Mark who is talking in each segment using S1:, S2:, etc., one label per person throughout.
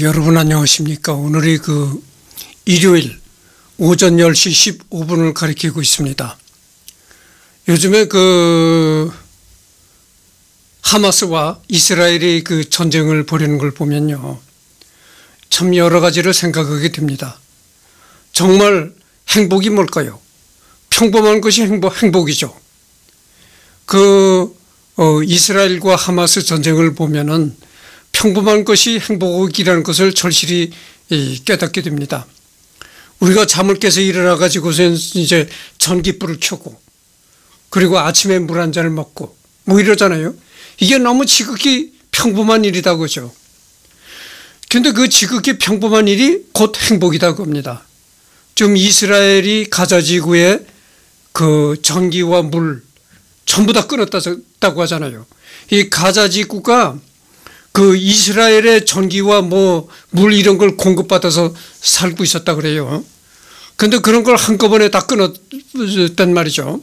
S1: 어, 여러분 안녕하십니까. 오늘이 그 일요일 오전 10시 15분을 가리키고 있습니다. 요즘에 그 하마스와 이스라엘이 그 전쟁을 벌이는 걸 보면요. 참 여러 가지를 생각하게 됩니다. 정말 행복이 뭘까요? 평범한 것이 행복, 행복이죠. 그, 어, 이스라엘과 하마스 전쟁을 보면은 평범한 것이 행복이라는 것을 절실히 깨닫게 됩니다. 우리가 잠을 깨서 일어나 가지고선 이제 전기불을 켜고 그리고 아침에 물 한 잔을 먹고 뭐 이러잖아요. 이게 너무 지극히 평범한 일이다 그죠. 근데 그 지극히 평범한 일이 곧 행복이다 겁니다. 좀 이스라엘이 가자 지구에 그 전기와 물 전부 다 끊었다고 하잖아요. 이 가자 지구가 그 이스라엘의 전기와 뭐 물 이런 걸 공급받아서 살고 있었다 그래요. 근데 그런 걸 한꺼번에 다 끊었단 말이죠.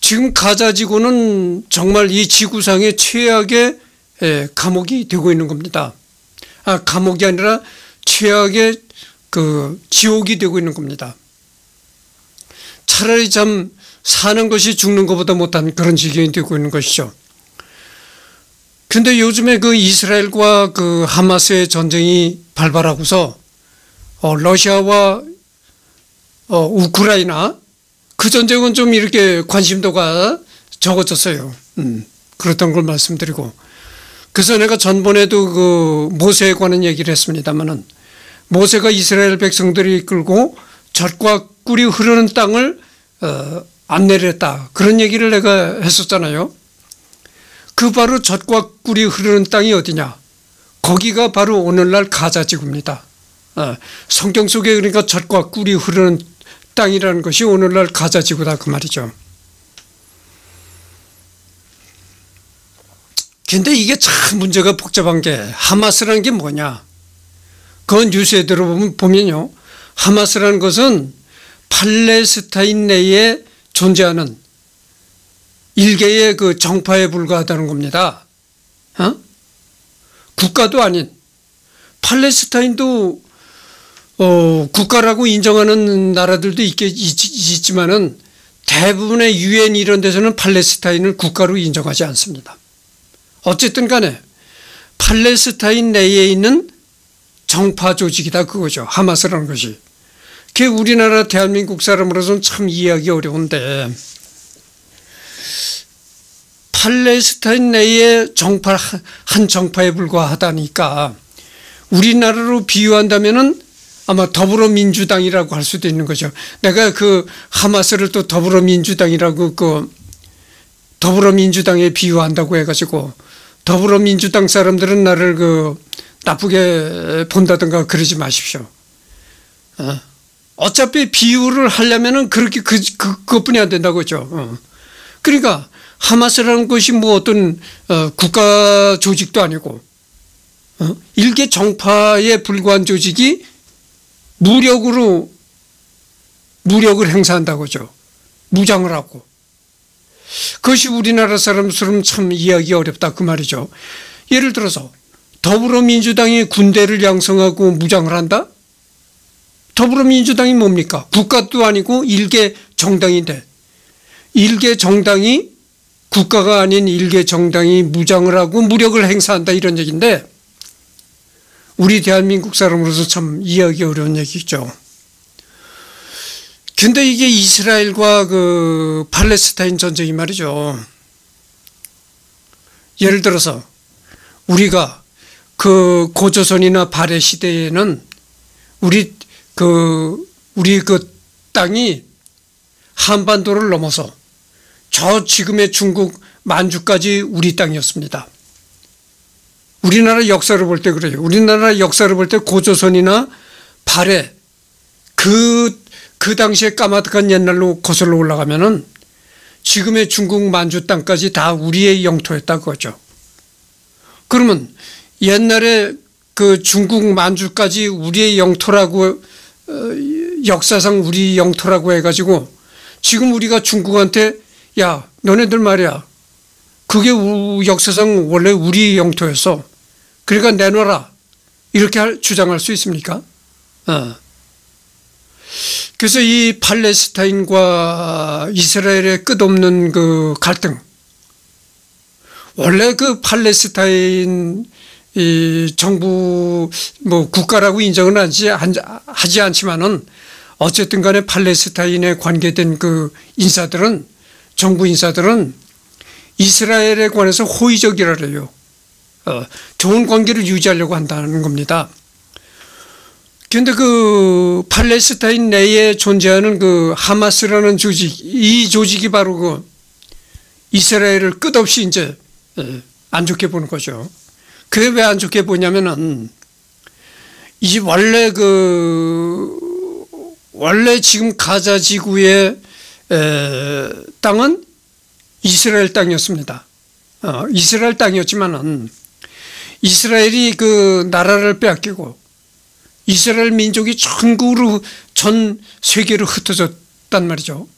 S1: 지금 가자 지구는 정말 이 지구상의 최악의 감옥이 되고 있는 겁니다. 아, 감옥이 아니라 최악의 그 지옥이 되고 있는 겁니다. 차라리 참 사는 것이 죽는 것보다 못한 그런 지경이 되고 있는 것이죠. 근데 요즘에 그 이스라엘과 그 하마스의 전쟁이 발발하고서 어, 러시아와 어, 우크라이나 그 전쟁은 좀 이렇게 관심도가 적어졌어요. 음, 그렇던 걸 말씀드리고. 그래서 내가 전번에도 그 모세에 관한 얘기를 했습니다만은 모세가 이스라엘 백성들이 이끌고 젖과 꿀이 흐르는 땅을 어, 안내했다. 그런 얘기를 내가 했었잖아요. 그 바로 젖과 꿀이 흐르는 땅이 어디냐? 거기가 바로 오늘날 가자지구입니다. 어, 성경 속에 그러니까 젖과 꿀이 흐르는 땅이라는 것이 오늘날 가자지구다 그 말이죠. 근데 이게 참 문제가 복잡한 게 하마스라는 게 뭐냐? 그 뉴스에 들어보면 보면요. 하마스라는 것은 팔레스타인 내에 존재하는 일개의 그 정파에 불과하다는 겁니다. 어? 국가도 아닌 팔레스타인도 어, 국가라고 인정하는 나라들도 있겠, 있, 지만은 대부분의 유엔 이런 데서는 팔레스타인을 국가로 인정하지 않습니다. 어쨌든 간에 팔레스타인 내에 있는 정파 조직이다 그거죠. 하마스라는 것이. 그게 우리나라 대한민국 사람으로서는 참 이해하기 어려운데 팔레스타인 내에 정파 한 정파에 불과하다니까 우리나라로 비유한다면은 아마 더불어민주당이라고 할 수도 있는 거죠. 내가 그 하마스를 또 더불어민주당이라고 그 더불어민주당에 비유한다고 해가지고 더불어민주당 사람들은 나를 그 나쁘게 본다든가 그러지 마십시오. 어. 차피 비유를 하려면은 그렇게 그, 그, 그것뿐이 안 된다고 죠 어. 그러니까 하마스라는 것이 뭐 어떤 어, 국가 조직도 아니고 어? 일개 정파에 불과한 조직이 무력으로 무력을 행사한다고죠. 무장을 하고. 그것이 우리나라 사람처럼 참 이해하기 어렵다 그 말이죠. 예를 들어서 더불어민주당이 군대를 양성하고 무장을 한다? 더불어민주당이 뭡니까? 국가도 아니고 일개 정당인데 일개 정당이 국가가 아닌 일개 정당이 무장을 하고 무력을 행사한다 이런 얘기인데 우리 대한민국 사람으로서 참 이해하기 어려운 얘기죠. 근데 이게 이스라엘과 그 팔레스타인 전쟁이 말이죠. 예를 들어서 우리가 그 고조선이나 발해 시대에는 우리 그 우리 그 땅이 한반도를 넘어서 저 지금의 중국 만주까지 우리 땅이었습니다. 우리나라 역사를 볼 때 그래요. 우리나라 역사를 볼 때 고조선이나 발해 그, 그 당시에 까마득한 옛날로 거슬러 올라가면은 지금의 중국 만주 땅까지 다 우리의 영토였다 그거죠. 그러면 옛날에 그 중국 만주까지 우리의 영토라고 어, 역사상 우리 영토라고 해가지고 지금 우리가 중국한테 야, 너네들 말이야. 그게 역사상 원래 우리 영토였어. 그러니까 내놔라. 이렇게 주장할 수 있습니까? 어. 그래서 이 팔레스타인과 이스라엘의 끝없는 그 갈등, 원래 그 팔레스타인 이 정부 뭐 국가라고 인정은 하지, 하지 않지만은 어쨌든 간에 팔레스타인에 관계된 그 인사들은 정부 인사들은 이스라엘에 관해서 호의적이라 그래요. 어, 좋은 관계를 유지하려고 한다는 겁니다. 그런데 그 팔레스타인 내에 존재하는 그 하마스라는 조직, 이 조직이 바로 그 이스라엘을 끝없이 이제 안 좋게 보는 거죠. 그게 왜 안 좋게 보냐면은 이 원래 그 원래 지금 가자 지구 의 땅은 이스라엘 땅이었습니다. 어, 이스라엘 땅이었지만은 이스라엘이 그 나라를 빼앗기고 이스라엘 민족이 전국으로 전 세계로 흩어졌단 말이죠.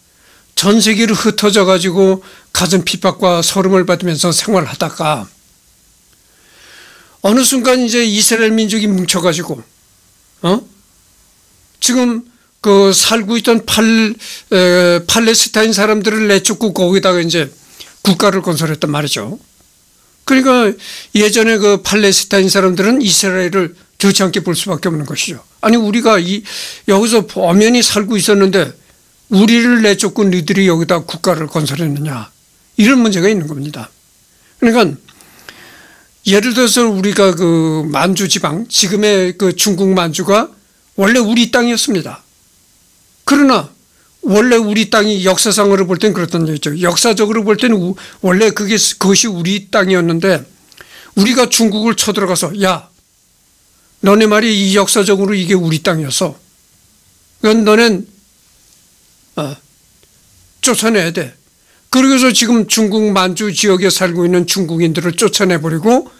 S1: 전 세계로 흩어져 가지고 가진 핍박과 소름을 받으면서 생활하다가 어느 순간 이제 이스라엘 민족이 뭉쳐 가지고 어 지금 그 살고 있던 팔 에, 팔레스타인 사람들을 내쫓고 거기다가 이제 국가를 건설했단 말이죠. 그러니까 예전에 그 팔레스타인 사람들은 이스라엘을 좋지 않게 볼 수밖에 없는 것이죠. 아니 우리가 이 여기서 엄연히 살고 있었는데 우리를 내쫓고 너희들이 여기다 국가를 건설했느냐 이런 문제가 있는 겁니다. 그러니까 예를 들어서 우리가 그 만주 지방 지금의 그 중국 만주가 원래 우리 땅이었습니다. 그러나 원래 우리 땅이 역사상으로 볼 땐 그렇단 얘기죠. 역사적으로 볼 때는 원래 그게 그것이 우리 땅이었는데 우리가 중국을 쳐들어가서 야 너네 말이 이 역사적으로 이게 우리 땅이었어. 그건 너넨 어, 쫓아내야 돼. 그러고서 지금 중국 만주 지역에 살고 있는 중국인들을 쫓아내버리고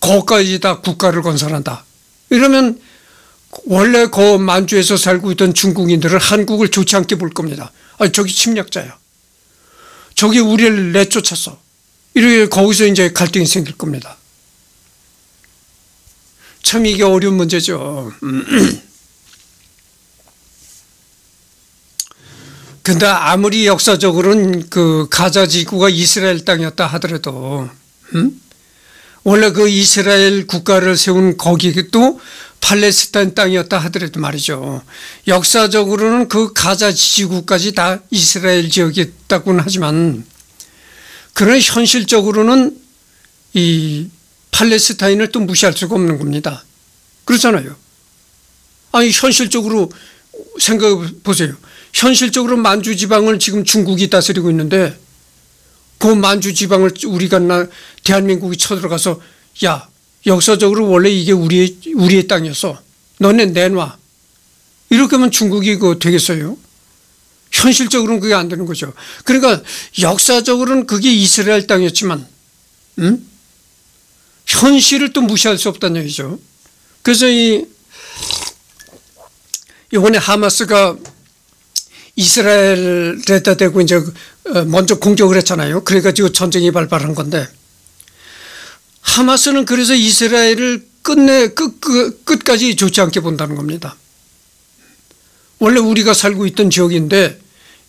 S1: 거기까지 다 국가를 건설한다. 이러면 원래 그 만주에서 살고 있던 중국인들은 한국을 좋지 않게 볼 겁니다. 아, 저기 침략자야. 저기 우리를 내쫓았어. 이렇게 거기서 이제 갈등이 생길 겁니다. 참 이게 어려운 문제죠. 근데 아무리 역사적으로는 그 가자 지구가 이스라엘 땅이었다 하더라도, 음? 원래 그 이스라엘 국가를 세운 거기도 팔레스타인 땅이었다 하더라도 말이죠. 역사적으로는 그 가자 지구까지 다 이스라엘 지역이었다고는 하지만 그런 현실적으로는 이 팔레스타인을 또 무시할 수가 없는 겁니다. 그렇잖아요. 아니 현실적으로 생각해 보세요. 현실적으로 만주 지방을 지금 중국이 다스리고 있는데 그 만주 지방을 우리가 나 대한민국이 쳐들어가서 야 역사적으로 원래 이게 우리의 우리의 땅이었어. 너네 내놔. 이렇게 하면 중국이 그 되겠어요? 현실적으로는 그게 안 되는 거죠. 그러니까 역사적으로는 그게 이스라엘 땅이었지만, 음? 현실을 또 무시할 수 없다는 얘기죠. 그래서 이 이번에 하마스가 이스라엘에다 대고 이제 어, 먼저 공격을 했잖아요. 그래가지고 전쟁이 발발한 건데 하마스는 그래서 이스라엘을 끝내 끝, 끝, 끝까지 좋지 않게 본다는 겁니다. 원래 우리가 살고 있던 지역인데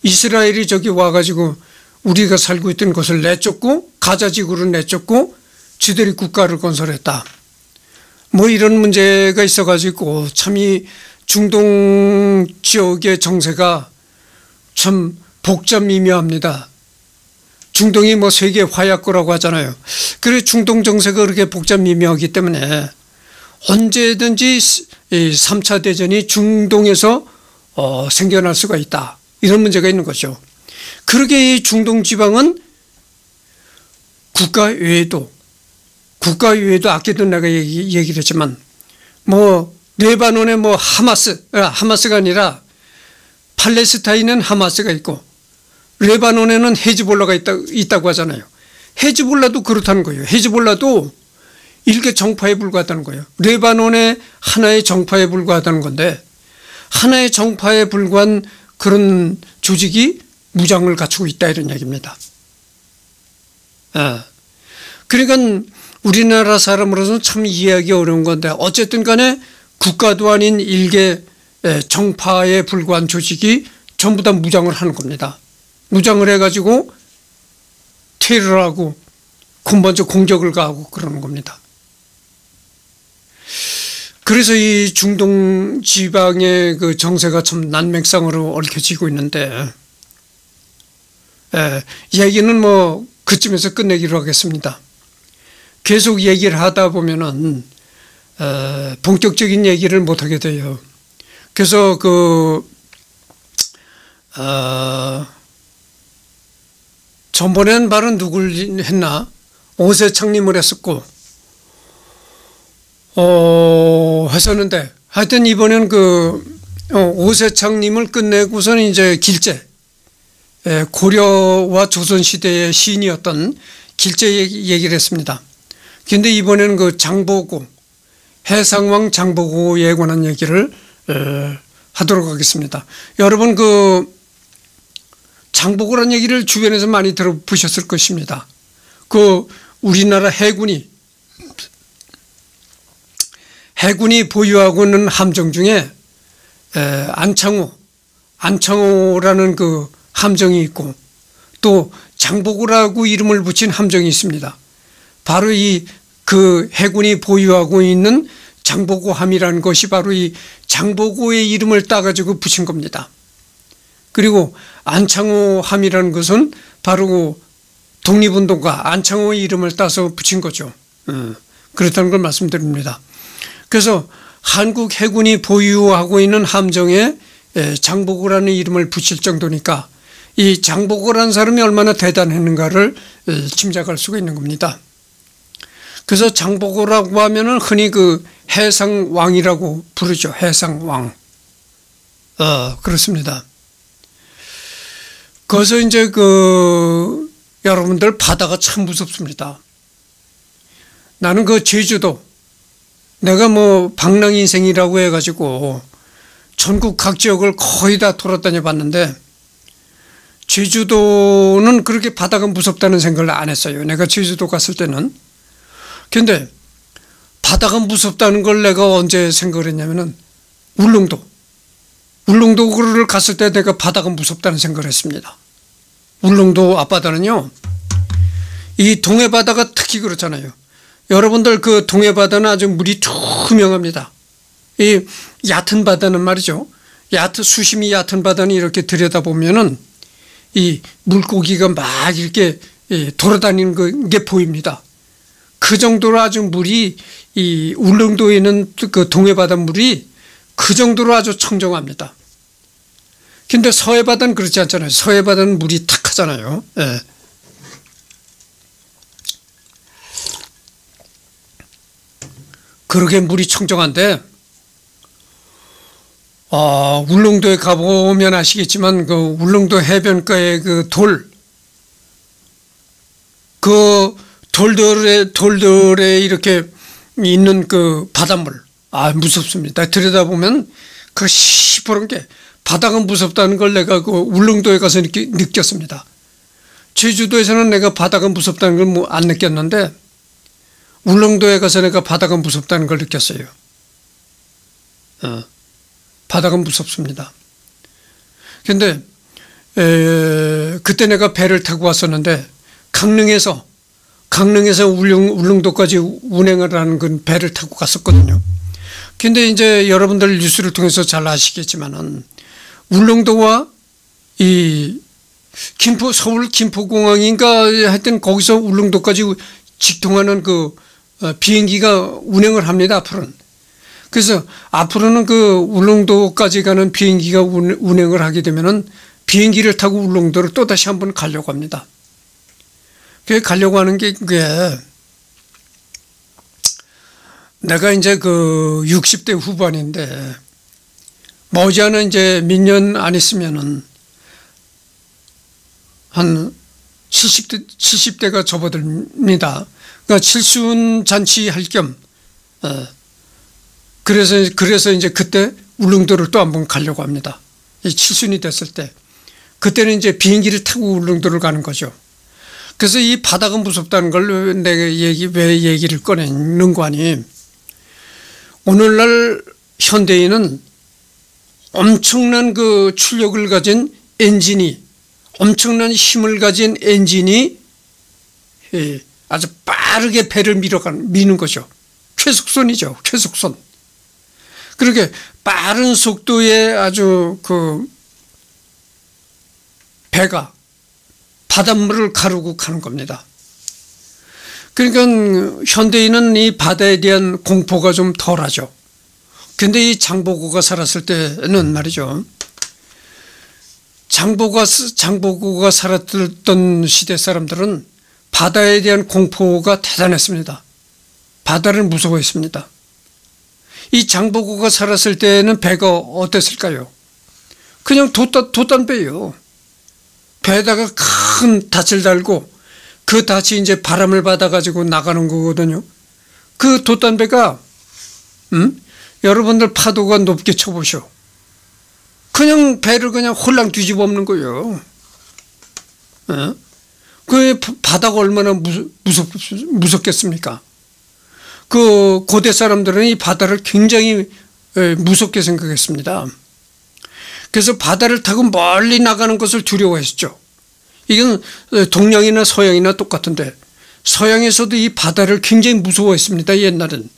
S1: 이스라엘이 저기 와가지고 우리가 살고 있던 곳을 내쫓고 가자지구를 내쫓고 지들이 국가를 건설했다. 뭐 이런 문제가 있어가지고 참 이 중동 지역의 정세가 참 복잡미묘합니다. 중동이 뭐 세계 화약고라고 하잖아요. 그래 중동 정세가 그렇게 복잡미묘하기 때문에 언제든지 3차 대전이 중동에서 어, 생겨날 수가 있다. 이런 문제가 있는 거죠. 그러게 이 중동 지방은 국가 외에도 국가 외에도 아껴도 내가 얘기, 얘기를 했지만 뭐 레바논의 뭐 하마스 아, 하마스가 아니라 팔레스타인은 하마스가 있고 레바논에는 헤즈볼라가 있다, 있다고 하잖아요. 헤즈볼라도 그렇다는 거예요. 헤즈볼라도 일개 정파에 불과하다는 거예요. 레바논의 하나의 정파에 불과하다는 건데 하나의 정파에 불과한 그런 조직이 무장을 갖추고 있다 이런 얘기입니다. 아, 그러니까 우리나라 사람으로서는 참 이해하기 어려운 건데 어쨌든 간에 국가도 아닌 일개 정파에 불과한 조직이 전부 다 무장을 하는 겁니다. 무장을 해가지고 테러하고 군번적 공격을 가하고 그러는 겁니다. 그래서 이 중동 지방의 그 정세가 참 난맥상으로 얽혀지고 있는데, 예, 얘기는 뭐 그쯤에서 끝내기로 하겠습니다. 계속 얘기를 하다 보면은 어, 본격적인 얘기를 못 하게 돼요. 그래서 그 어, 전번엔 바로 누굴 했나 오세창님을 했었고 어 했었는데 하여튼 이번엔 그 어, 오세창님을 끝내고서는 이제 길제 예, 고려와 조선 시대의 시인이었던 길제 얘기를 했습니다. 근데 이번에는 그 장보고 해상왕 장보고에 관한 얘기를 에, 하도록 하겠습니다. 여러분 그 장보고란 얘기를 주변에서 많이 들어보셨을 것입니다. 그 우리나라 해군이 해군이 보유하고 있는 함정 중에 에, 안창호 안창호라는 그 함정이 있고 또 장보고라고 이름을 붙인 함정이 있습니다. 바로 이 그 해군이 보유하고 있는 장보고함이라는 것이 바로 이 장보고의 이름을 따가지고 붙인 겁니다. 그리고 안창호함이라는 것은 바로 독립운동가 안창호의 이름을 따서 붙인 거죠. 어, 그렇다는 걸 말씀드립니다. 그래서 한국 해군이 보유하고 있는 함정에 장보고라는 이름을 붙일 정도니까 이 장보고라는 사람이 얼마나 대단했는가를 짐작할 수가 있는 겁니다. 그래서 장보고라고 하면은 흔히 그 해상왕이라고 부르죠. 해상왕. 어, 그렇습니다. 거기서 이제 그 여러분들 바다가 참 무섭습니다. 나는 그 제주도 내가 뭐 방랑 인생이라고 해가지고 전국 각 지역을 거의 다 돌아다녀 봤는데 제주도는 그렇게 바다가 무섭다는 생각을 안 했어요. 내가 제주도 갔을 때는. 근데 바다가 무섭다는 걸 내가 언제 생각을 했냐면은 울릉도. 울릉도를 갔을 때 내가 바다가 무섭다는 생각을 했습니다. 울릉도 앞바다는요, 이 동해바다가 특히 그렇잖아요. 여러분들 그 동해바다는 아주 물이 투명합니다. 이 얕은 바다는 말이죠. 얕은, 수심이 얕은 바다는 이렇게 들여다보면은 이 물고기가 막 이렇게 돌아다니는 게 보입니다. 그 정도로 아주 물이 이 울릉도에 있는 그 동해바다 물이 그 정도로 아주 청정합니다. 근데 서해바다는 그렇지 않잖아요. 서해바다는 물이 탁 하잖아요. 예. 그러게 물이 청정한데 어, 울릉도에 가보면 아시겠지만 그 울릉도 해변가의 그 돌, 그 돌들에 돌들에 이렇게 있는 그 바닷물, 아 무섭습니다. 들여다보면 그 시퍼런 게 바다가 무섭다는 걸 내가 그 울릉도에 가서 느끼, 느꼈습니다. 제주도에서는 내가 바다가 무섭다는 걸 뭐 안 느꼈는데 울릉도에 가서 내가 바다가 무섭다는 걸 느꼈어요. 어. 바다가 무섭습니다. 근데 에, 그때 내가 배를 타고 왔었는데 강릉에서 강릉에서 울릉, 울릉도까지 운행을 하는 그 배를 타고 갔었거든요. 근데 이제 여러분들 뉴스를 통해서 잘 아시겠지만은 울릉도와 이 김포 서울 김포공항인가 하여튼 거기서 울릉도까지 직통하는 그 어, 비행기가 운행을 합니다 앞으로는 그래서 앞으로는 그 울릉도까지 가는 비행기가 운행을 하게 되면은 비행기를 타고 울릉도를 또 다시 한번 가려고 합니다. 그게 가려고 하는 게 그게 내가 이제 그 60대 후반인데 머지않은 이제 몇년안 있으면은 한 70대, 70대가 접어듭니다. 그러니까 칠순 잔치 할 겸 어, 그래서, 그래서 이제 그때 울릉도를 또 한 번 가려고 합니다. 이 칠순이 됐을 때. 그때는 이제 비행기를 타고 울릉도를 가는 거죠. 그래서 이 바다가 무섭다는 걸 내가 얘기, 왜 얘기를 꺼내는 거 아니. 오늘날 현대인은 엄청난 그 출력을 가진 엔진이, 엄청난 힘을 가진 엔진이 예, 아주 빠르게 배를 밀어가는, 미는 거죠. 최속선이죠. 최속선. 그렇게 빠른 속도의 아주 그 배가 바닷물을 가르고 가는 겁니다. 그러니까 현대인은 이 바다에 대한 공포가 좀 덜하죠. 근데 이 장보고가 살았을 때는 말이죠. 장보가, 장보고가 살았던 시대 사람들은 바다에 대한 공포가 대단했습니다. 바다를 무서워했습니다. 이 장보고가 살았을 때는 배가 어땠을까요? 그냥 돛단, 돛단배예요. 배에다가 큰 닻을 달고 그 닻이 이제 바람을 받아가지고 나가는 거거든요. 그 돛단배가 음? 여러분들 파도가 높게 쳐보셔. 그냥 배를 그냥 홀랑 뒤집어 엎는 거예요. 어? 그 바다가 얼마나 무섭, 무섭겠습니까? 그 고대 사람들은 이 바다를 굉장히 무섭게 생각했습니다. 그래서 바다를 타고 멀리 나가는 것을 두려워했죠. 이건 동양이나 서양이나 똑같은데 서양에서도 이 바다를 굉장히 무서워했습니다. 옛날엔.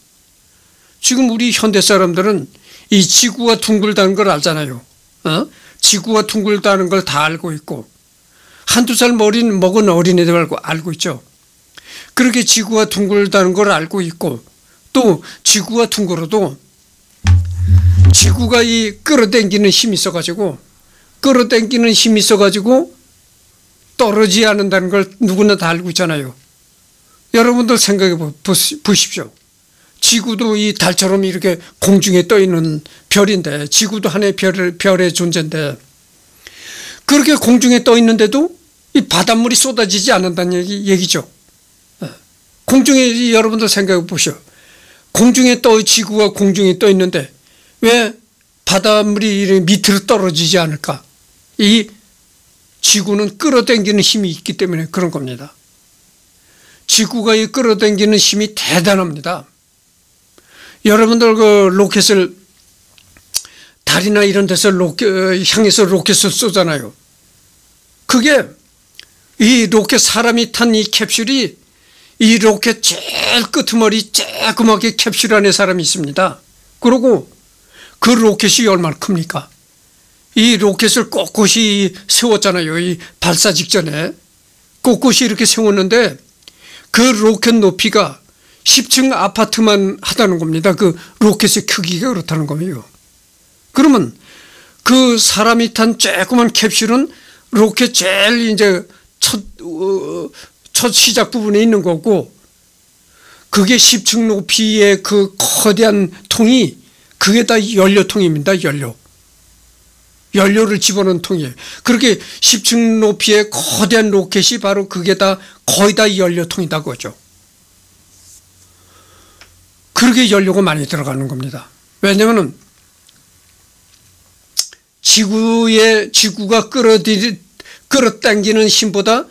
S1: 지금 우리 현대 사람들은 이 지구가 둥글다는 걸 알잖아요. 어? 지구가 둥글다는 걸 다 알고 있고 한두 살 머린 먹은 어린애들 알고 알고 있죠. 그렇게 지구가 둥글다는 걸 알고 있고 또 지구가 둥글어도 지구가 이 끌어당기는 힘이 있어가지고 끌어당기는 힘이 있어가지고 떨어지지 않는다는 걸 누구나 다 알고 있잖아요. 여러분들 생각해 보십시오. 지구도 이 달처럼 이렇게 공중에 떠 있는 별인데 지구도 하나의 별, 별의 존재인데 그렇게 공중에 떠 있는데도 이 바닷물이 쏟아지지 않는다는 얘기, 얘기죠. 예. 공중에 여러분들 생각해 보시오. 공중에 떠 지구가 공중에 떠 있는데 왜 바닷물이 밑으로 떨어지지 않을까? 이 지구는 끌어당기는 힘이 있기 때문에 그런 겁니다. 지구가 이 끌어당기는 힘이 대단합니다. 여러분들 그 로켓을 달이나 이런 데서 로켓, 향해서 로켓을 쏘잖아요. 그게 이 로켓 사람이 탄 이 캡슐이 이 로켓 제일 끄트머리 쬐끄맣게 캡슐 안에 사람이 있습니다. 그리고 그 로켓이 얼마나 큽니까? 이 로켓을 꼿꼿이 세웠잖아요. 이 발사 직전에. 꼿꼿이 이렇게 세웠는데 그 로켓 높이가 10층 아파트만 하다는 겁니다. 그 로켓의 크기가 그렇다는 거예요. 그러면 그 사람이 탄 쬐끄만 캡슐은 로켓 제일 이제 첫, 어, 첫 시작 부분에 있는 거고 그게 10층 높이의 그 거대한 통이 그게 다 연료통입니다. 연료. 연료를 집어넣은 통이에요. 그렇게 10층 높이의 거대한 로켓이 바로 그게 다 거의 다 연료통이다 그거죠. 그렇게 연료가 많이 들어가는 겁니다. 왜냐하면 지구의 지구가 끌어들이 끌어당기는 힘보다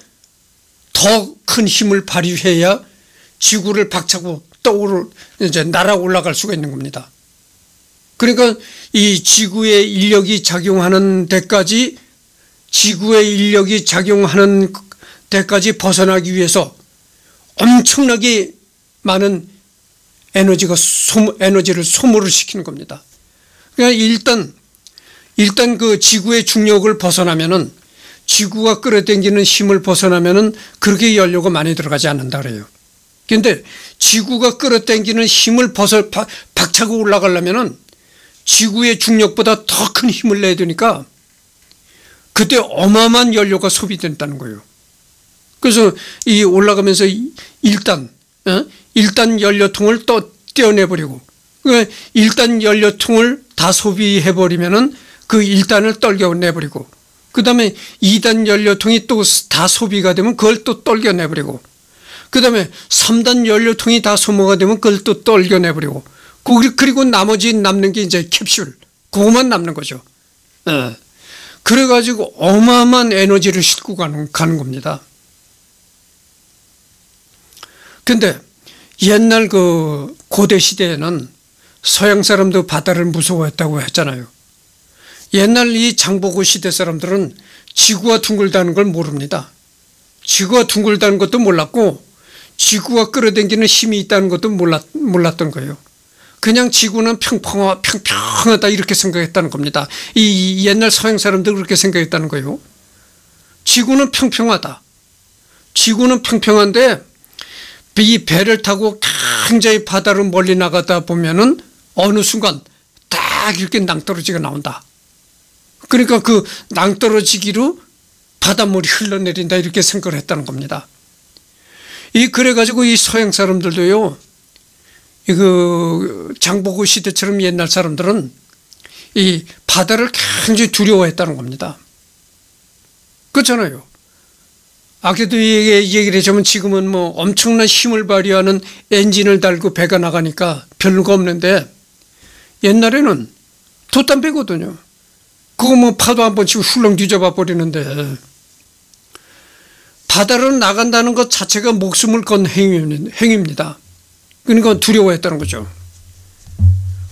S1: 더 큰 힘을 발휘해야 지구를 박차고 떠오르 이제 날아 올라갈 수가 있는 겁니다. 그러니까 이 지구의 인력이 작용하는 데까지 지구의 인력이 작용하는 데까지 벗어나기 위해서 엄청나게 많은 에너지가 소, 에너지를 소모를 시키는 겁니다. 그러니까 일단 일단 그 지구의 중력을 벗어나면은 지구가 끌어당기는 힘을 벗어나면은 그렇게 연료가 많이 들어가지 않는다 그래요. 근데 지구가 끌어당기는 힘을 벗어 박차고 올라가려면은 지구의 중력보다 더 큰 힘을 내야 되니까 그때 어마어마한 연료가 소비된다는 거예요. 그래서 이 올라가면서 일단 어? 일단 연료통을 또 떼어내버리고 그 일단 연료통을 다 소비해버리면은 그 1단을 떨겨내버리고 그 다음에 2단 연료통이 또 다 소비가 되면 그걸 또 떨겨내버리고 그 다음에 3단 연료통이 다 소모가 되면 그걸 또 떨겨내버리고 그리고 나머지 남는 게 이제 캡슐 그거만 남는 거죠. 네. 그래가지고 어마어마한 에너지를 싣고 가는, 가는 겁니다. 근데 옛날 그 고대 시대에는 서양 사람도 바다를 무서워했다고 했잖아요. 옛날 이 장보고 시대 사람들은 지구가 둥글다는 걸 모릅니다. 지구가 둥글다는 것도 몰랐고 지구가 끌어당기는 힘이 있다는 것도 몰랐, 몰랐던 거예요. 그냥 지구는 평평하, 평평하다 이렇게 생각했다는 겁니다. 이 옛날 서양 사람들 그렇게 생각했다는 거예요. 지구는 평평하다. 지구는 평평한데 이 배를 타고 굉장히 바다로 멀리 나가다 보면은 어느 순간 딱 이렇게 낭떠러지가 나온다. 그러니까 그 낭떠러지기로 바닷물이 흘러내린다 이렇게 생각을 했다는 겁니다. 이 그래가지고 이 서양 사람들도요, 이 그 장보고 시대처럼 옛날 사람들은 이 바다를 굉장히 두려워했다는 겁니다. 그렇잖아요. 아까도 얘기를 해주면 지금은 뭐 엄청난 힘을 발휘하는 엔진을 달고 배가 나가니까 별거 없는데 옛날에는 돛담배거든요. 그거 뭐 파도 한번 치고 훌렁 뒤져봐 버리는데 바다로 나간다는 것 자체가 목숨을 건 행위입니다. 그러니까 두려워했다는 거죠.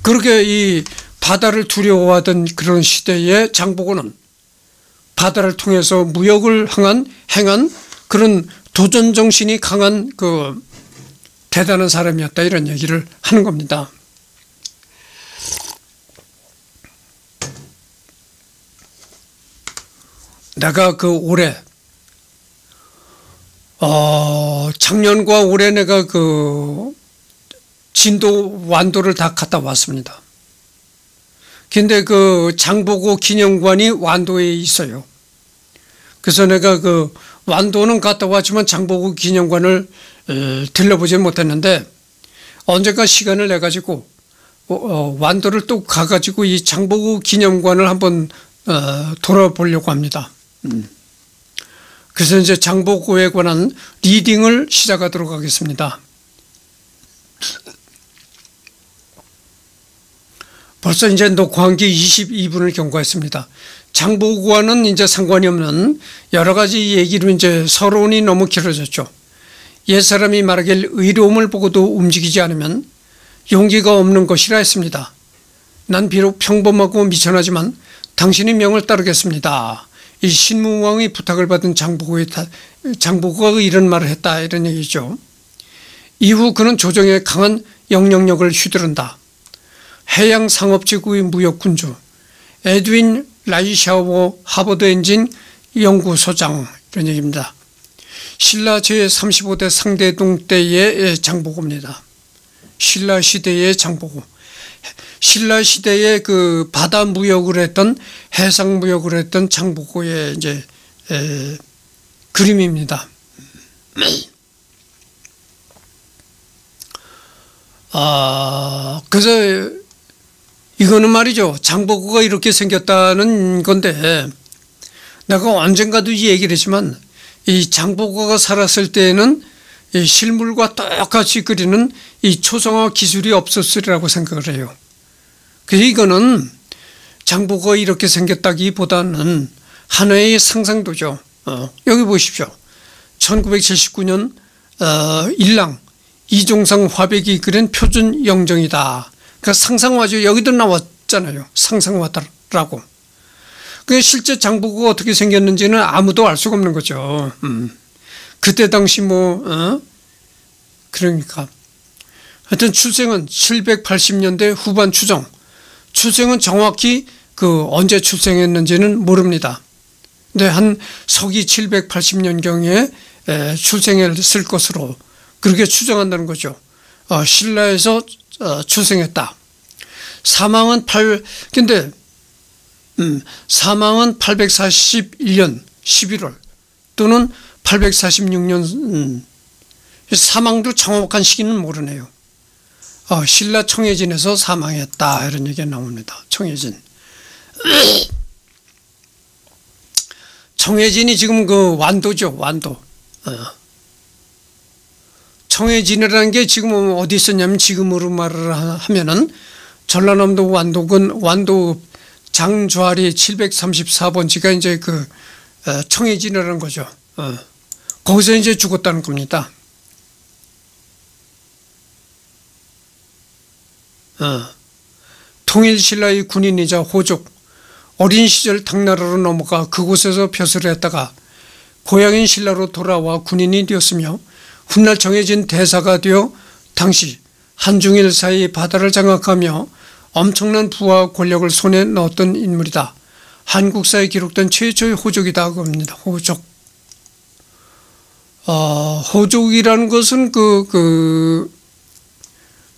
S1: 그렇게 이 바다를 두려워하던 그런 시대에 장보고는 바다를 통해서 무역을 향한 행한 그런 도전 정신이 강한 그 대단한 사람이었다 이런 얘기를 하는 겁니다. 내가 그 올해 어 작년과 올해 내가 그 진도 완도를 다 갔다 왔습니다. 근데 그 장보고 기념관이 완도에 있어요. 그래서 내가 그 완도는 갔다 왔지만 장보고 기념관을 들려보지 못했는데 언젠가 시간을 내 가지고 어, 어, 완도를 또 가가지고 이 장보고 기념관을 한번 어, 돌아보려고 합니다. 음. 그래서 이제 장보고에 관한 리딩을 시작하도록 하겠습니다. 벌써 이제 녹화한 게 22분을 경과했습니다. 장보고와는 이제 상관이 없는 여러 가지 얘기로 이제 서론이 너무 길어졌죠. 옛사람이 말하길 의로움을 보고도 움직이지 않으면 용기가 없는 것이라 했습니다. 난 비록 평범하고 미천하지만 당신의 명을 따르겠습니다. 이 신무왕이 부탁을 받은 장보고의 장보고가 이런 말을 했다 이런 얘기죠. 이후 그는 조정에 강한 영향력을 휘두른다. 해양 상업지구의 무역군주 에드윈 라이샤워 하버드 엔진 연구소장 이런 얘기입니다. 신라 제35대 상대동 때의 장보고입니다. 신라 시대의 장보고. 신라 시대에 그 바다 무역을 했던 해상 무역을 했던 장보고의 이제 에, 그림입니다. 아, 그래서 이거는 말이죠. 장보고가 이렇게 생겼다는 건데 내가 언젠가도 이 얘기를 했지만 이 장보고가 살았을 때에는 이 실물과 똑같이 그리는 이 초성화 기술이 없었으리라고 생각을 해요. 그래서 이거는 장보고가 이렇게 생겼다기보다는 하나의 상상도죠. 어, 여기 보십시오. 1979년 어, 일랑 이종상 화백이 그린 표준 영정이다. 그 상상화죠. 여기도 나왔잖아요. 상상화다라고. 그 실제 장보고가 어떻게 생겼는지는 아무도 알 수가 없는 거죠. 음. 그때 당시 뭐, 어? 그러니까. 하여튼 출생은 780년대 후반 추정. 출생은 정확히 그 언제 출생했는지는 모릅니다. 근데 한 서기 780년경에 출생했을 것으로 그렇게 추정한다는 거죠. 어, 신라에서 어, 출생했다. 사망은 8, 근데, 음, 사망은 841년 11월 또는 846년, 음, 사망도 정확한 시기는 모르네요. 어, 신라 청해진에서 사망했다. 이런 얘기가 나옵니다. 청해진. 청해진이 지금 그 완도죠. 완도. 어. 청해진이라는 게 지금 뭐 어디 있었냐면 지금으로 말을 하면은 전라남도 완도군 완도 장조아리 734번지가 이제 그 어, 청해진이라는 거죠. 어. 거기서 이제 죽었다는 겁니다. 어. 통일신라의 군인이자 호족 어린 시절 당나라로 넘어가 그곳에서 벼슬을 했다가 고향인 신라로 돌아와 군인이 되었으며 훗날 정해진 대사가 되어 당시 한중일 사이 바다를 장악하며 엄청난 부와 권력을 손에 넣었던 인물이다. 한국사에 기록된 최초의 호족이다. 겁니다. 호족. 어, 호족이라는 것은 그, 그,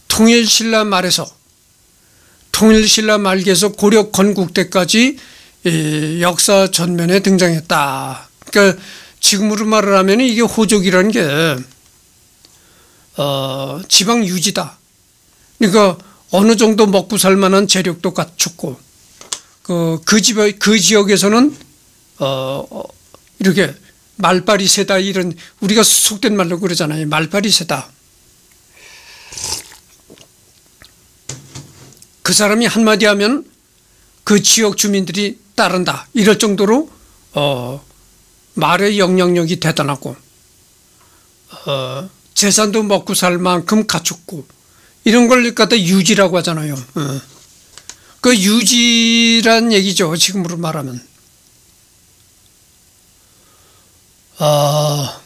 S1: 통일신라 말에서, 통일신라 말기에서 고려 건국 때까지 역사 전면에 등장했다. 그러니까 지금으로 말을 하면 이게 호족이라는 게, 어, 지방 유지다. 그러니까 어느 정도 먹고 살 만한 재력도 갖췄고, 그, 그 집, 그 지역에서는, 어, 어 이렇게 말빨이 세다 이런 우리가 속된 말로 그러잖아요. 말빨이 세다. 그 사람이 한마디 하면 그 지역 주민들이 따른다. 이럴 정도로 어, 말의 영향력이 대단하고 어, 재산도 먹고 살 만큼 갖췄고 이런 걸 갖다 유지라고 하잖아요. 어. 그 유지란 얘기죠. 지금으로 말하면. 아,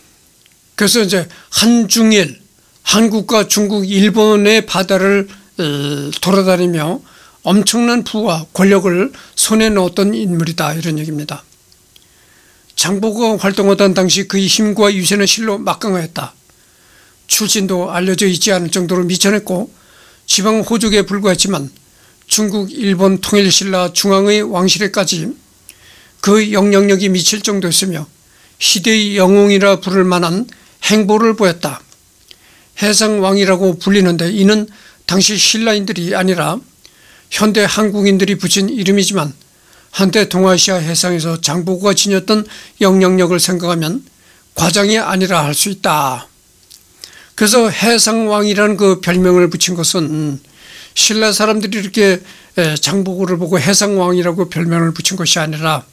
S1: 그래서 이제 한중일, 한국과 중국, 일본의 바다를 어, 돌아다니며 엄청난 부와 권력을 손에 넣었던 인물이다. 이런 얘기입니다. 장보고가 활동하던 당시 그의 힘과 유세는 실로 막강하였다. 출신도 알려져 있지 않을 정도로 미천했고 지방 호족에 불과했지만 중국, 일본 통일신라 중앙의 왕실에까지 그 영향력이 미칠 정도였으며 시대의 영웅이라 부를 만한 행보를 보였다. 해상왕이라고 불리는데 이는 당시 신라인들이 아니라 현대 한국인들이 붙인 이름이지만 한때 동아시아 해상에서 장보고가 지녔던 영향력을 생각하면 과장이 아니라 할 수 있다. 그래서 해상왕이라는 그 별명을 붙인 것은 신라 사람들이 이렇게 장보고를 보고 해상왕이라고 별명을 붙인 것이 아니라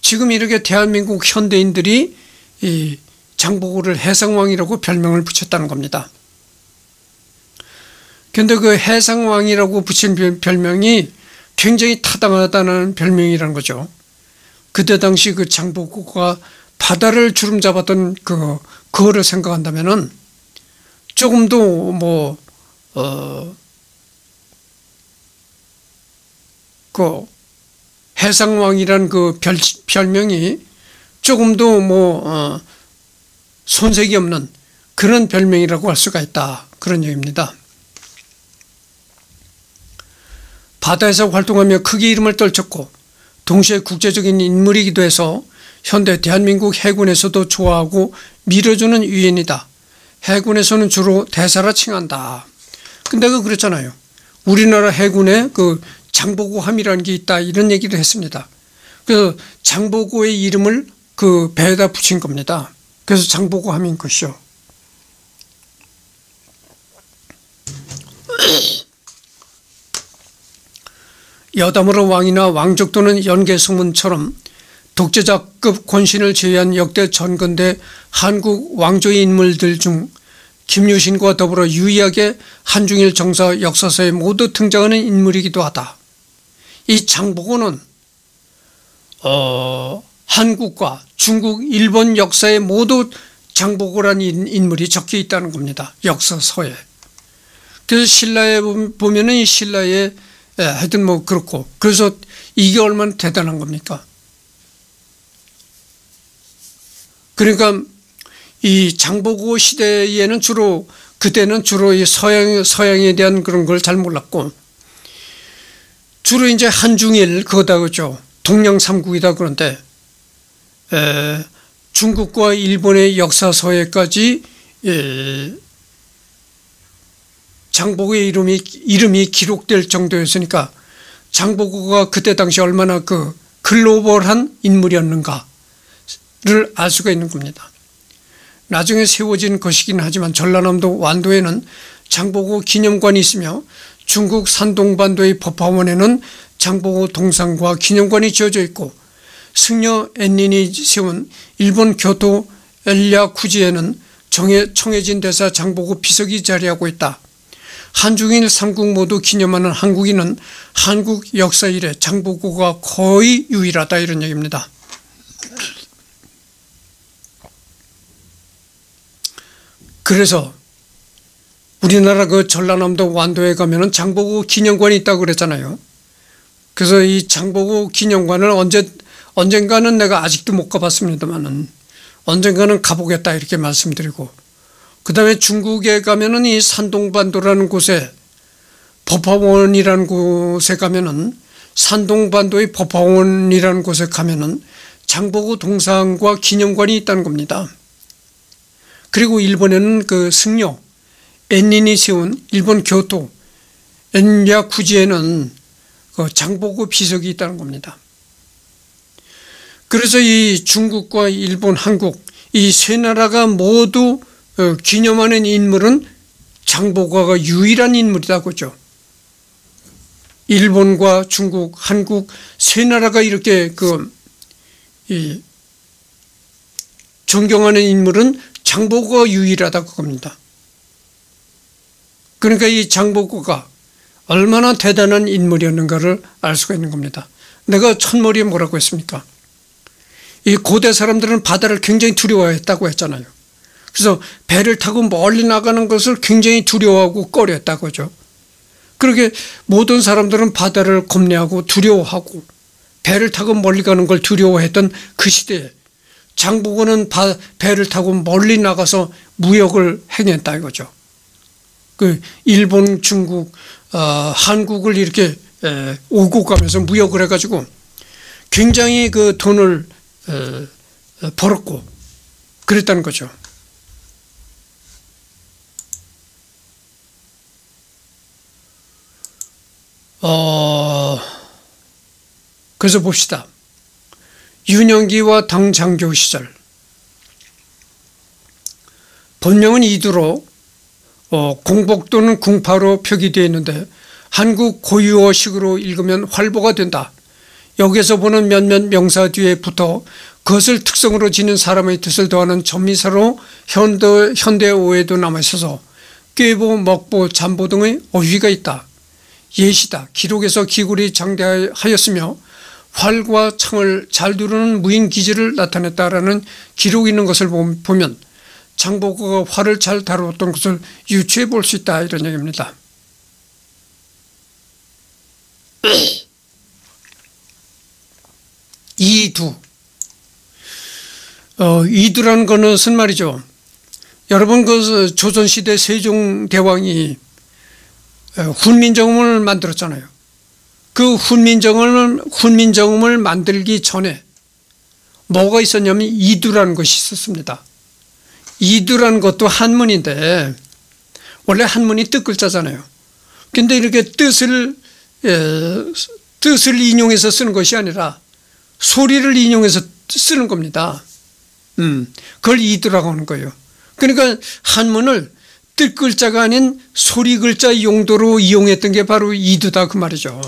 S1: 지금 이렇게 대한민국 현대인들이 이 장보고를 해상왕이라고 별명을 붙였다는 겁니다. 그런데 그 해상왕이라고 붙인 별명이 굉장히 타당하다는 별명이라는 거죠. 그때 당시 그 장보고가 바다를 주름 잡았던 그, 그거를 생각한다면은 조금도 뭐, 어, 그 해상왕이란 그 별, 별명이 조금도 뭐, 어, 손색이 없는 그런 별명이라고 할 수가 있다. 그런 얘기입니다. 바다에서 활동하며 크게 이름을 떨쳤고 동시에 국제적인 인물이기도 해서 현대 대한민국 해군에서도 좋아하고 밀어주는 유인이다. 해군에서는 주로 대사라 칭한다. 근데 그 그랬잖아요. 우리나라 해군에 그 장보고함이라는 게 있다 이런 얘기를 했습니다. 그래서 장보고의 이름을 그 배에다 붙인 겁니다. 그래서 장보고함인 것이요. 여담으로 왕이나 왕족 또는 연개소문처럼 독재자급 권신을 제외한 역대 전근대 한국 왕조의 인물들 중 김유신과 더불어 유의하게 한중일 정사 역사서에 모두 등장하는 인물이기도 하다. 이 장보고는 어, 한국과 중국, 일본 역사에 모두 장보고라는 인물이 적혀 있다는 겁니다. 역사서에. 그래서 신라에 보면은 이 신라에 예, 하여튼 뭐 그렇고 그래서 이게 얼마나 대단한 겁니까? 그러니까 이 장보고 시대에는 주로 그때는 주로 이 서양 서양에 대한 그런 걸 잘 몰랐고 주로 이제 한중일 그거다 그죠. 동양 삼국이다 그런데 에, 중국과 일본의 역사서에까지 예, 장보고의 이름이 이름이 기록될 정도였으니까 장보고가 그때 당시 얼마나 그 글로벌한 인물이었는가 를 알 수가 있는 겁니다. 나중에 세워진 것이긴 하지만 전라남도 완도에는 장보고 기념관이 있으며 중국 산동반도의 법화원에는 장보고 동상과 기념관이 지어져 있고 승려 앤닌이 세운 일본 교토 엘리아 쿠지에는 정해, 청해진 대사 장보고 비석이 자리하고 있다. 한중일 삼국 모두 기념하는 한국인은 한국 역사 이래 장보고가 거의 유일하다 이런 얘기입니다. 그래서 우리나라 그 전라남도 완도에 가면은 장보고 기념관이 있다고 그랬잖아요. 그래서 이 장보고 기념관을 언제 언젠가는 내가 아직도 못 가봤습니다만은 언젠가는 가보겠다 이렇게 말씀드리고 그 다음에 중국에 가면은 이 산동반도라는 곳에 법화원이라는 곳에 가면은 산동반도의 법화원이라는 곳에 가면은 장보고 동상과 기념관이 있다는 겁니다. 그리고 일본에는 그 승려 엔닌이 세운 일본 교토 엔야 구지에는 그 장보고 비석이 있다는 겁니다. 그래서 이 중국과 일본, 한국 이 세 나라가 모두 어, 기념하는 인물은 장보고가 유일한 인물이다 그죠. 일본과 중국, 한국 세 나라가 이렇게 그 존경하는 인물은 장보고가 유일하다 그겁니다. 그러니까 이 장보고가 얼마나 대단한 인물이었는가를 알 수가 있는 겁니다. 내가 첫머리에 뭐라고 했습니까? 이 고대 사람들은 바다를 굉장히 두려워했다고 했잖아요. 그래서 배를 타고 멀리 나가는 것을 굉장히 두려워하고 꺼려했다고 하죠. 그렇게 모든 사람들은 바다를 겁내하고 두려워하고 배를 타고 멀리 가는 걸 두려워했던 그 시대에 장보고는 배를 타고 멀리 나가서 무역을 행했다 이거죠. 그 일본, 중국, 어, 한국을 이렇게 에, 오고 가면서 무역을 해가지고 굉장히 그 돈을 에, 벌었고 그랬다는 거죠. 어, 그래서 봅시다. 윤영기와 당장교 시절 본명은 이두로 어, 공복 또는 궁파로 표기되어 있는데 한국 고유어식으로 읽으면 활보가 된다. 여기서 보는 몇몇 명사 뒤에 붙어 그것을 특성으로 지닌 사람의 뜻을 더하는 전미사로 현대, 현대어에도 남아있어서 꾀보, 먹보, 잠보 등의 어휘가 있다. 예시다. 기록에서 기굴이 장대하였으며 활과 창을 잘 두르는 무인 기질을 나타냈다라는 기록이 있는 것을 보면 장보고가 활을 잘 다루었던 것을 유추해 볼 수 있다 이런 얘기입니다. 이두 어, 이두라는 것은 말이죠. 여러분 그 조선시대 세종대왕이 어, 훈민정음을 만들었잖아요. 그 훈민정음을, 훈민정음을 만들기 전에 뭐가 있었냐면 이두라는 것이 있었습니다. 이두라는 것도 한문인데 원래 한문이 뜻 글자잖아요. 근데 이렇게 뜻을 예, 뜻을 인용해서 쓰는 것이 아니라 소리를 인용해서 쓰는 겁니다. 음, 그걸 이두라고 하는 거예요. 그러니까 한문을 뜻 글자가 아닌 소리 글자 용도로 이용했던 게 바로 이두다 그 말이죠.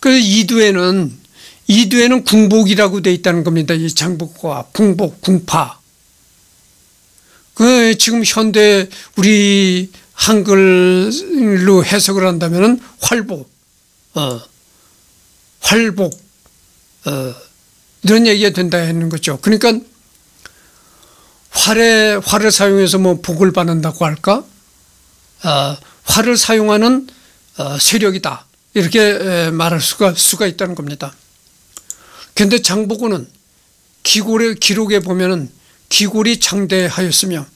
S1: 그 이두에는 이두에는 궁복이라고 돼 있다는 겁니다. 이 장복과 궁복, 궁파. 그 지금 현대 우리 한글로 해석을 한다면은 활복, 어, 활복, 어, 이런 얘기가 된다 하는 거죠. 그러니까 활에 활을 사용해서 뭐 복을 받는다고 할까? 어, 활을 사용하는 어, 세력이다 이렇게 말할 수가 수가 있다는 겁니다. 그런데 장보고는 기골의 기록에 보면은 기골이 장대하였으며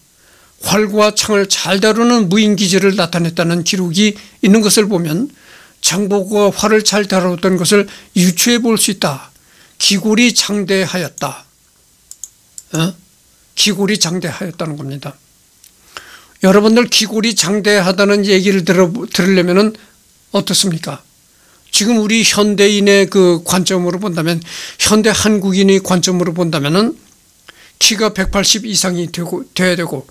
S1: 활과 창을 잘 다루는 무인 기질을 나타냈다는 기록이 있는 것을 보면 장보고가 활을 잘 다루었던 것을 유추해 볼 수 있다. 기골이 장대하였다. 어? 기골이 장대하였다는 겁니다. 여러분들 기골이 장대하다는 얘기를 들어, 들으려면 어떻습니까? 지금 우리 현대인의 그 관점으로 본다면 현대 한국인의 관점으로 본다면은 키가 180 이상이 되고 돼야 되고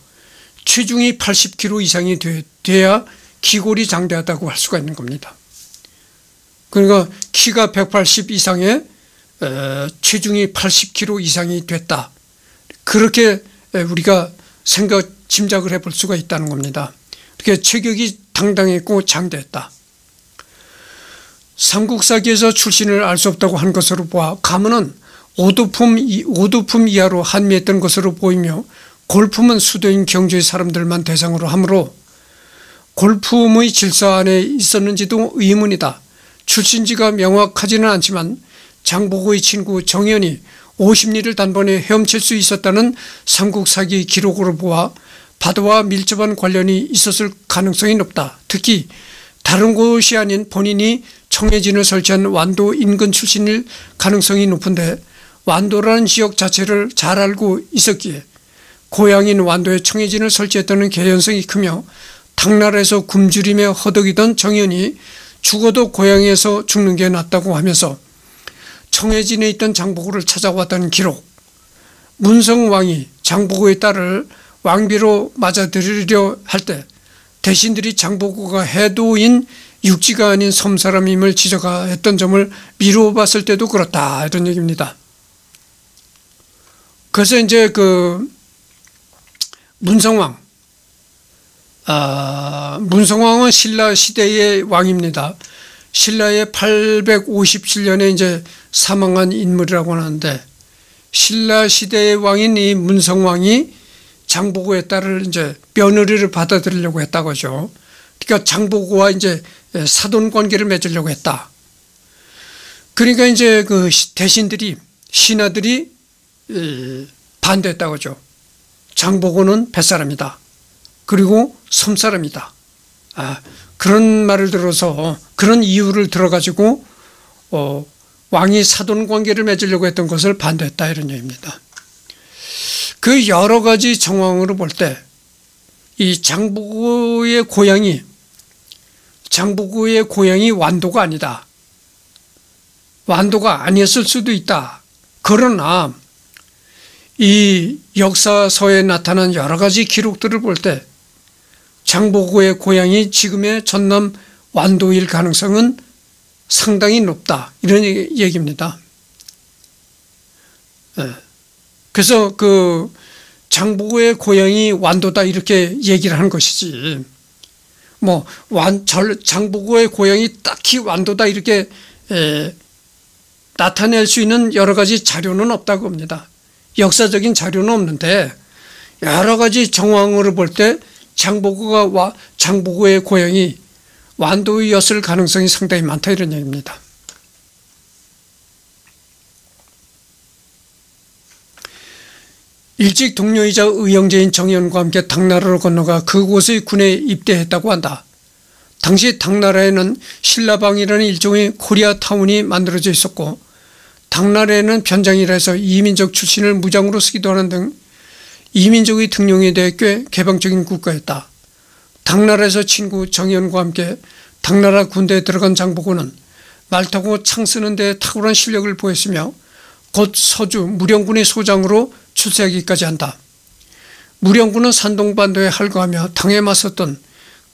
S1: 체중이 80kg 이상이 돼, 돼야 기골이 장대하다고 할 수가 있는 겁니다. 그러니까 키가 180 이상에 체중이 80kg 이상이 됐다. 그렇게 우리가 생각 짐작을 해볼 수가 있다는 겁니다. 그게 체격이 당당했고 장대했다. 삼국사기에서 출신을 알 수 없다고 한 것으로 보아 가문은 오도품, 오도품 이하로 한미했던 것으로 보이며 골품은 수도인 경주의 사람들만 대상으로 하므로 골품의 질서 안에 있었는지도 의문이다. 출신지가 명확하지는 않지만 장보고의 친구 정현이 50리를 단번에 헤엄칠 수 있었다는 삼국사기 기록으로 보아 바다와 밀접한 관련이 있었을 가능성이 높다. 특히 다른 곳이 아닌 본인이 청해진을 설치한 완도 인근 출신일 가능성이 높은데 완도라는 지역 자체를 잘 알고 있었기에 고향인 완도에 청해진을 설치했다는 개연성이 크며 당나라에서 굶주리며 허덕이던 정현이 죽어도 고향에서 죽는 게 낫다고 하면서 청해진에 있던 장보고를 찾아왔다는 기록. 문성왕이 장보고의 딸을 왕비로 맞아들이려 할 때 대신들이 장보고가 해도인 육지가 아닌 섬사람임을 지적했던 점을 미루어 봤을 때도 그렇다 이런 얘기입니다. 그래서 이제 그 문성왕 아, 문성왕은 신라 시대의 왕입니다. 신라의 857년에 이제 사망한 인물이라고 하는데 신라 시대의 왕인 이 문성왕이 장보고의 딸을 이제 며느리를 받아들이려고 했다고 하죠. 그러니까 장보고와 이제 사돈 관계를 맺으려고 했다. 그러니까 이제 그 대신들이 신하들이 반대했다고 하죠. 장보고는 뱃사람이다. 그리고 섬사람이다. 아, 그런 말을 들어서 그런 이유를 들어가지고 어, 왕이 사돈 관계를 맺으려고 했던 것을 반대했다 이런 얘기입니다. 그 여러 가지 정황으로 볼 때 이 장보고의 고향이 장보고의 고향이 완도가 아니다. 완도가 아니었을 수도 있다. 그러나 이 역사서에 나타난 여러 가지 기록들을 볼 때 장보고의 고향이 지금의 전남 완도일 가능성은 상당히 높다. 이런 얘기입니다. 예. 그래서 그 장보고의 고향이 완도다 이렇게 얘기를 하는 것이지. 뭐, 완, 절, 장보고의 고향이 딱히 완도다 이렇게 에, 나타낼 수 있는 여러 가지 자료는 없다고 봅니다. 역사적인 자료는 없는데 여러 가지 정황으로 볼 때 장보고가 와 장보고의 고향이 완도였을 가능성이 상당히 많다 이런 얘기입니다. 일찍 동료이자 의형제인 정현과 함께 당나라로 건너가 그곳의 군에 입대했다고 한다. 당시 당나라에는 신라방이라는 일종의 코리아 타운이 만들어져 있었고 당나라에는 변장이라 해서 이민족 출신을 무장으로 쓰기도 하는 등 이민족의 등용에 대해 꽤 개방적인 국가였다. 당나라에서 친구 정현과 함께 당나라 군대에 들어간 장보고는 말 타고 창 쓰는 데 탁월한 실력을 보였으며 곧 서주 무령군의 소장으로 출세하기까지 한다. 무령군은 산동반도에 할거하며 당에 맞섰던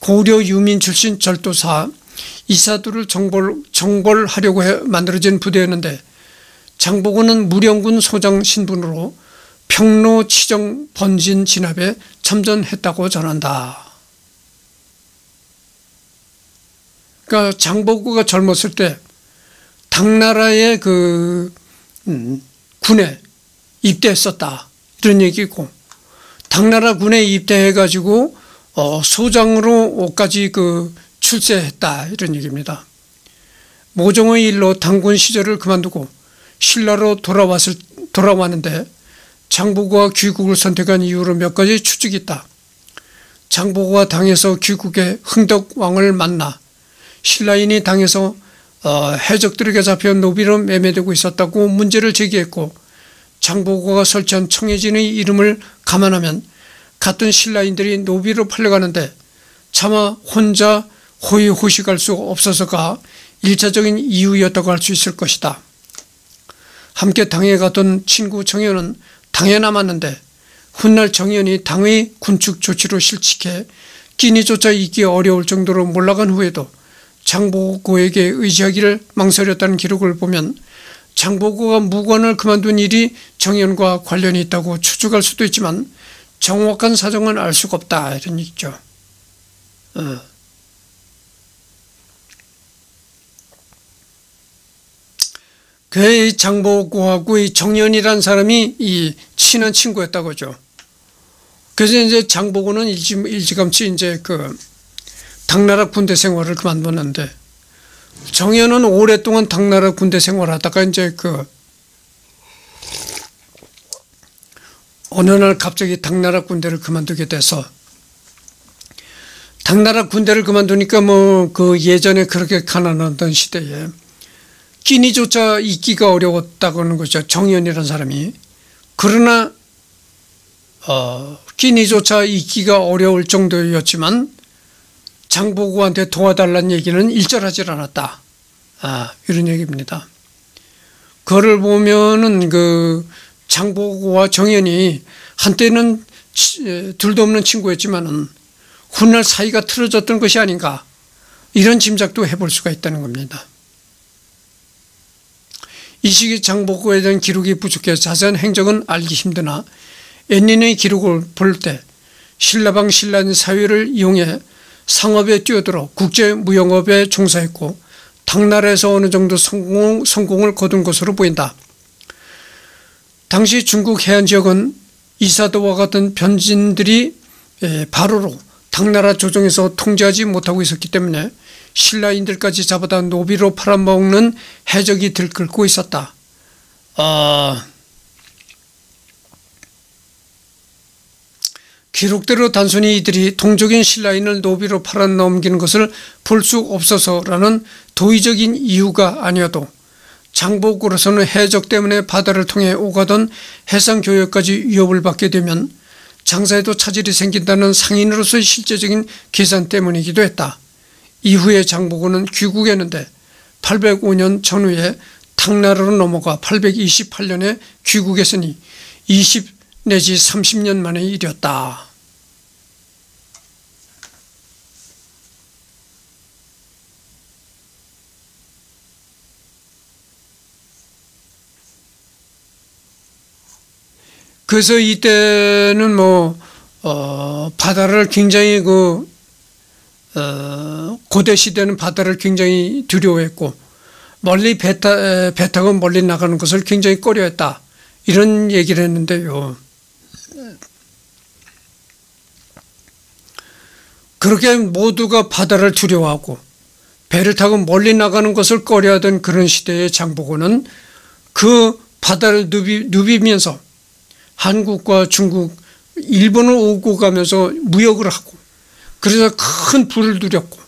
S1: 고려 유민 출신 절도사 이사두를 정벌, 정벌하려고 해 만들어진 부대였는데 장보고는 무령군 소장 신분으로 평로 치정 번진 진압에 참전했다고 전한다. 그러니까 장보고가 젊었을 때 당나라의 그 음, 군에 입대했었다 이런 얘기고 당나라 군에 입대해가지고 어, 소장으로까지 그 출세했다 이런 얘기입니다. 모종의 일로 당군 시절을 그만두고 신라로 돌아왔을 돌아왔는데 장보고가 귀국을 선택한 이유로 몇 가지 추측이 있다. 장보고가 당에서 귀국의 흥덕왕을 만나 신라인이 당에서 어, 해적들에게 잡혀 노비로 매매되고 있었다고 문제를 제기했고 장보고가 설치한 청해진의 이름을 감안하면 같은 신라인들이 노비로 팔려가는데 차마 혼자 호의호식할 수 없어서가 일차적인 이유였다고 할 수 있을 것이다. 함께 당에 갔던 친구 정현은 당에 남았는데 훗날 정현이 당의 군축 조치로 실직해 끼니조차 있기 어려울 정도로 몰락한 후에도 장보고에게 의지하기를 망설였다는 기록을 보면 장보고가 무관을 그만둔 일이 정현과 관련이 있다고 추측할 수도 있지만 정확한 사정은 알 수가 없다 이런 얘기죠. 어. 그 장보고하고 이 정연이란 사람이 이 친한 친구였다고 하죠. 그래서 이제 장보고는 일지, 일찌감치 이제 그 당나라 군대 생활을 그만뒀는데 정연은 오랫동안 당나라 군대 생활하다가 이제 그 어느 날 갑자기 당나라 군대를 그만두게 돼서 당나라 군대를 그만두니까 뭐 그 예전에 그렇게 가난하던 시대에 끼니조차 있기가 어려웠다고 하는 거죠. 정연이라는 사람이. 그러나 어, 끼니조차 있기가 어려울 정도였지만 장보고한테 도와달라는 얘기는 일절하지 않았다. 아, 이런 얘기입니다. 그를 보면은 그 장보고와 정연이 한때는 둘도 없는 친구였지만은 훗날 사이가 틀어졌던 것이 아닌가 이런 짐작도 해볼 수가 있다는 겁니다. 이 시기 장보고에 대한 기록이 부족해 자세한 행적은 알기 힘드나 엔닌의 기록을 볼 때 신라방 신라인 사회를 이용해 상업에 뛰어들어 국제 무역업에 종사했고 당나라에서 어느 정도 성공, 성공을 거둔 것으로 보인다. 당시 중국 해안 지역은 이사도와 같은 변진들이 바로로 당나라 조정에서 통제하지 못하고 있었기 때문에 신라인들까지 잡아다 노비로 팔아먹는 해적이 들끓고 있었다. 어, 기록대로 단순히 이들이 동족인 신라인을 노비로 팔아넘기는 것을 볼 수 없어서라는 도의적인 이유가 아니어도 장복으로서는 해적 때문에 바다를 통해 오가던 해상 교역까지 위협을 받게 되면 장사에도 차질이 생긴다는 상인으로서의 실제적인 계산 때문이기도 했다. 이후에 장보고는 귀국했는데 805년 전후에 당나라로 넘어가 828년에 귀국했으니 20 내지 30년 만의 일이었다. 그래서 이때는 뭐, 어, 바다를 굉장히 그, 어, 고대 시대는 바다를 굉장히 두려워했고, 멀리 배, 타, 배 타고 멀리 나가는 것을 굉장히 꺼려했다. 이런 얘기를 했는데요. 그렇게 모두가 바다를 두려워하고 배를 타고 멀리 나가는 것을 꺼려하던 그런 시대의 장보고는 그 바다를 누비, 누비면서 한국과 중국, 일본을 오고 가면서 무역을 하고 그래서 큰 부를 누렸고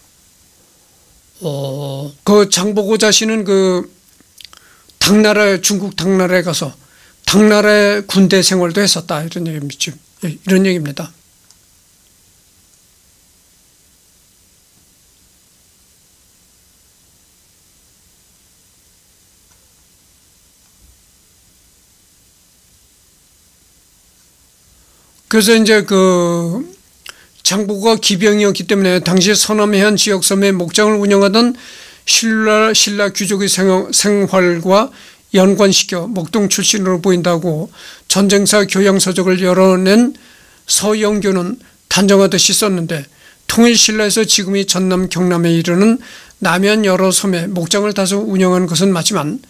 S1: 어, 그 장보고 자신은 그 당나라 중국 당나라에 가서 당나라의 군대 생활도 했었다 이런 얘기입니다. 이런 얘기입니다. 그래서 이제 그 장보가 기병이었기 때문에 당시 서남해안 지역 섬에 목장을 운영하던 신라, 신라 귀족의 생활과 연관시켜 목동 출신으로 보인다고 전쟁사 교양서적을 열어낸 서영교는 단정하듯이 썼는데 통일신라에서 지금이 전남 경남에 이르는 남해안 여러 섬에 목장을 다소 운영하는 것은 맞지만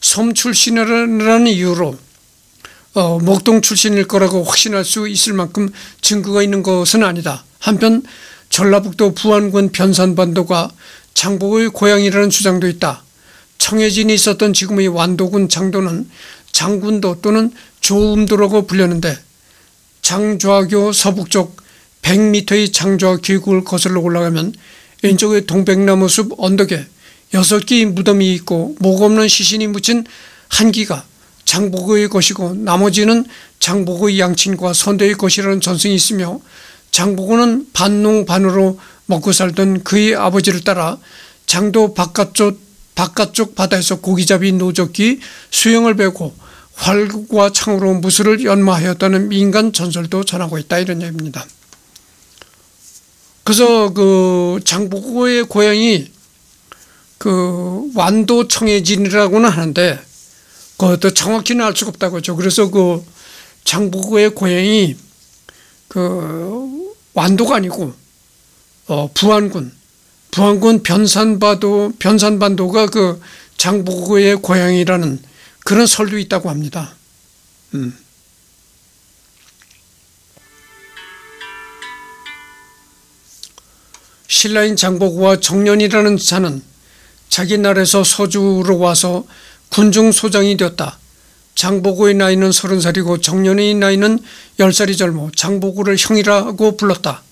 S1: 섬 출신이라는 이유로 어, 목동 출신일 거라고 확신할 수 있을 만큼 증거가 있는 것은 아니다. 한편 전라북도 부안군 변산반도가 장복의 고향이라는 주장도 있다. 청해진이 있었던 지금의 완도군 장도는 장군도 또는 조음도라고 불렸는데 장좌교 서북쪽 100m의 장좌 계곡을 거슬러 올라가면 왼쪽에 동백나무 숲 언덕에 여섯 개의 무덤이 있고 목 없는 시신이 묻힌 한기가 장보고의 것이고 나머지는 장보고의 양친과 선대의 것이라는 전승이 있으며 장보고는 반농반으로 먹고 살던 그의 아버지를 따라 장도 바깥쪽, 바깥쪽 바다에서 고기잡이 노적기 수영을 배우고 활과 창으로 무술을 연마하였다는 민간 전설도 전하고 있다 이런 얘기입니다. 그래서 그 장보고의 고향이 그 완도 청해진이라고는 하는데 그것도 정확히는 알 수가 없다고 하죠. 그래서 그 장보고의 고향이 그 완도가 아니고 어, 부안군, 부안군 변산반도, 변산반도가 그 장보고의 고향이라는 그런 설도 있다고 합니다. 음. 신라인 장보고와 정년이라는 자는 자기 나라에서 서주로 와서 군중 소장이 되었다. 장보고의 나이는 서른 살이고 정년의 나이는 열 살이 젊어 장보고를 형이라고 불렀다.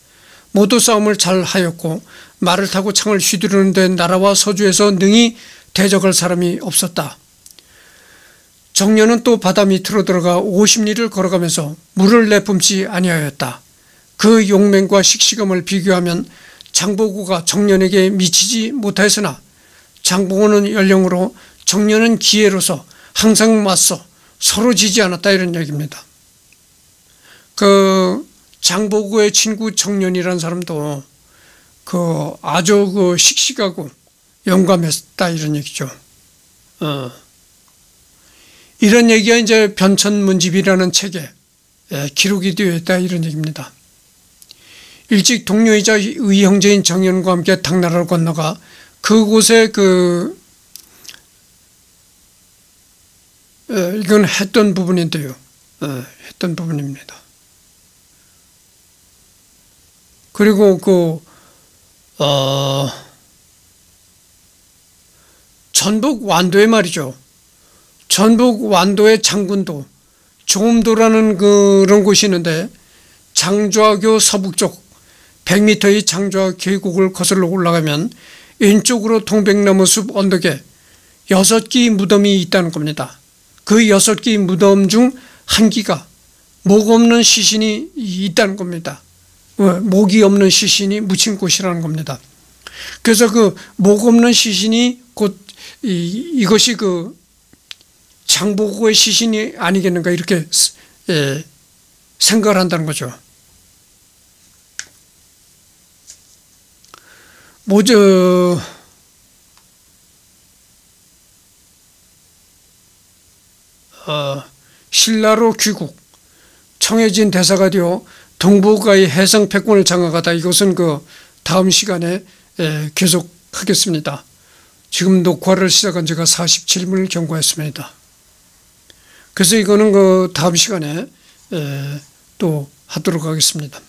S1: 모두 싸움을 잘 하였고 말을 타고 창을 휘두르는 데 나라와 서주에서 능히 대적할 사람이 없었다. 정년은 또 바다 밑으로 들어가 50리를 걸어가면서 물을 내뿜지 아니하였다. 그 용맹과 식시감을 비교하면 장보고가 정년에게 미치지 못하였으나 장보고는 연령으로 정년은 기회로서 항상 맞서 서로 지지 않았다 이런 얘기입니다. 그 장보고의 친구 정년이라는 사람도 그 아주 그 씩씩하고 용감했다 이런 얘기죠. 어. 이런 얘기가 이제 변천문집이라는 책에 예, 기록이 되어 있다 이런 얘기입니다. 일찍 동료이자 의형제인 정연과 함께 당나라를 건너가 그곳에 그 예, 이건 했던 부분인데요. 예, 했던 부분입니다. 그리고 그 어, 전북 완도에 말이죠. 전북 완도의 장군도 조음도라는 그런 곳이 있는데 장좌교 서북쪽 100m의 장좌 계곡을 거슬러 올라가면 왼쪽으로 동백나무 숲 언덕에 여섯 개의 무덤이 있다는 겁니다. 그 여섯 개의 무덤 중한 기가 목 없는 시신이 있다는 겁니다. 목이 없는 시신이 묻힌 곳이라는 겁니다. 그래서 그 목 없는 시신이 곧 이, 이것이 그 장보고의 시신이 아니겠는가 이렇게 예, 생각을 한다는 거죠. 뭐저 어, 신라로 귀국 청해진 대사가 되어 동북아의 해상 패권을 장악하다 이것은 그 다음 시간에 예, 계속 하겠습니다. 지금 녹화를 시작한 지가 47분을 경과했습니다. 그래서 이거는 그 다음 시간에 예, 또 하도록 하겠습니다.